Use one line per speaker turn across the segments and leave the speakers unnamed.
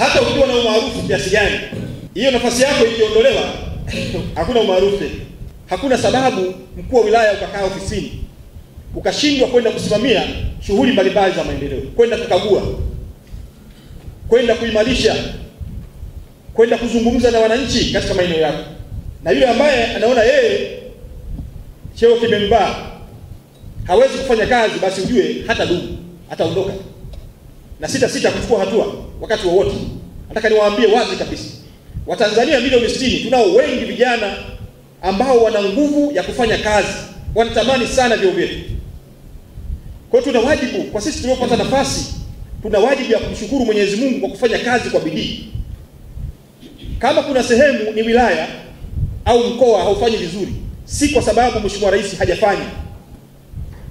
hata ukiwa na umaarufu kiasi gani, hiyo nafasi yako ikiondolewa, hakuna umaarufu. Hakuna sababu mkuu wa wilaya ukakaa ofisini ukashindwa kwenda kusimamia shughuli mbalimbali za maendeleo, kwenda kukagua, kwenda kuimarisha, kwenda kuzungumza na wananchi katika maeneo yako, na yule ambaye anaona yeye cheo kimembaa hawezi kufanya kazi, basi ujue hata dugu ataondoka na sita sita kuchukua hatua wakati wowote. Nataka niwaambie wazi kabisa, Watanzania milioni 60 tunao wengi vijana ambao wana nguvu ya kufanya kazi, wanatamani sana vyeo vyetu. Kwa hiyo tuna wajibu kwa sisi tuliopata nafasi, tuna wajibu ya kumshukuru Mwenyezi Mungu kwa kufanya kazi kwa bidii. Kama kuna sehemu ni wilaya au mkoa haufanyi vizuri, si kwa sababu Mheshimiwa Rais hajafanya.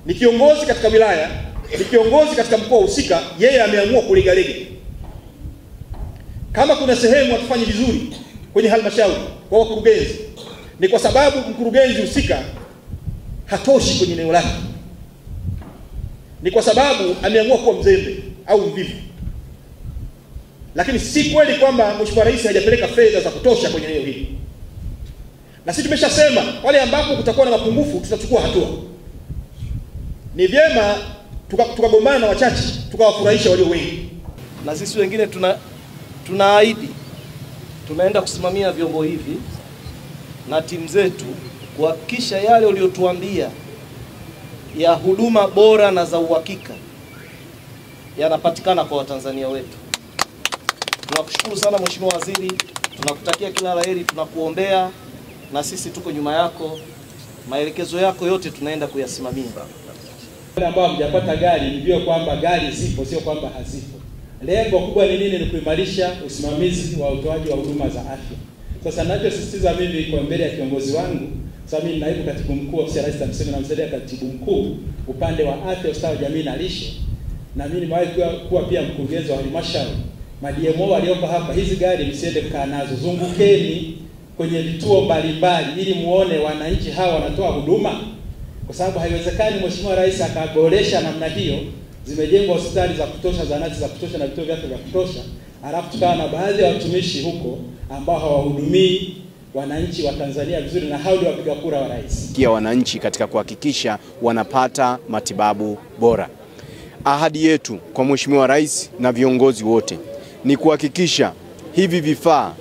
Ni kiongozi katika wilaya, ni kiongozi katika mkoa husika, yeye ameamua kulegalega. Kama kuna sehemu hatufanyi vizuri kwenye halmashauri kwa wakurugenzi, ni kwa sababu mkurugenzi husika hatoshi kwenye eneo lake, ni kwa sababu ameamua kuwa mzembe au mvivu. Lakini si kweli kwamba Mheshimiwa Rais hajapeleka fedha za kutosha kwenye eneo hili, na sisi tumeshasema pale ambapo kutakuwa na mapungufu tutachukua hatua. Ni vyema tukagombana tuka na wachache tukawafurahisha walio wengi,
na sisi wengine tuna tunaahidi tunaenda kusimamia vyombo hivi na timu zetu kuhakikisha yale uliyotuambia ya huduma bora na za uhakika yanapatikana kwa Watanzania wetu. Tunakushukuru sana Mheshimiwa Waziri, tunakutakia kila la heri, tunakuombea na sisi tuko nyuma yako. Maelekezo yako yote tunaenda kuyasimamia.
Wale ambao hamjapata gari, mjue kwamba gari zipo, sio kwamba hazipo. Lengo kubwa ni nini? Ni kuimarisha usimamizi wa utoaji wa huduma za afya. Sasa ninachosisitiza mimi kwa mbele ya kiongozi wangu, sasa mimi naibu katibu mkuu ofisi ya Rais TAMISEMI na msaidia katibu mkuu upande wa afya, ustawi wa jamii na lishe, na mimi nimewahi kuwa, kuwa pia mkurugenzi wa halmashauri. Madiemo walioko hapa, hizi gari msiende kukaa nazo, zungukeni kwenye vituo mbalimbali ili muone wananchi hawa wanatoa huduma, kwa sababu haiwezekani Mheshimiwa Rais akaboresha namna hiyo zimejengwa hospitali za kutosha, zahanati za kutosha na vituo vyake vya kutosha, alafu tukawa na baadhi ya watumishi huko ambao hawahudumii wananchi wa Tanzania vizuri, na hao ndio wapiga kura wa rais.
Kia wananchi katika kuhakikisha wanapata matibabu bora. Ahadi yetu kwa Mheshimiwa Rais na viongozi wote ni kuhakikisha hivi vifaa,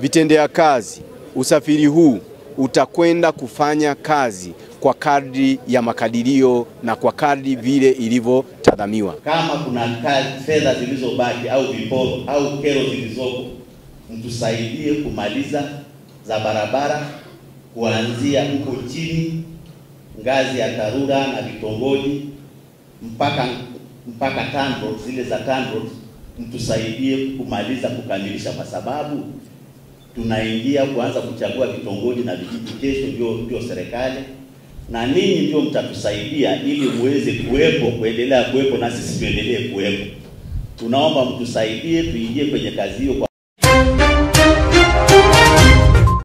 vitendea kazi, usafiri huu utakwenda kufanya kazi kwa kadri ya makadirio na kwa kadri vile ilivyotadhamiwa.
Kama kuna fedha zilizobaki au viporo au kero zilizopo, mtusaidie kumaliza za barabara kuanzia huko chini ngazi ya TARURA na vitongoji mpaka mpaka TANROADS, zile za TANROADS mtusaidie kumaliza kukamilisha, kwa sababu tunaingia kuanza kuchagua vitongoji na vijiji. Kesho ndio ndio serikali na ninyi ndio mtatusaidia ili muweze kuwepo kuendelea kuwepo na sisi tuendelee kuwepo. Tunaomba mtusaidie tuingie kwenye kazi hiyo.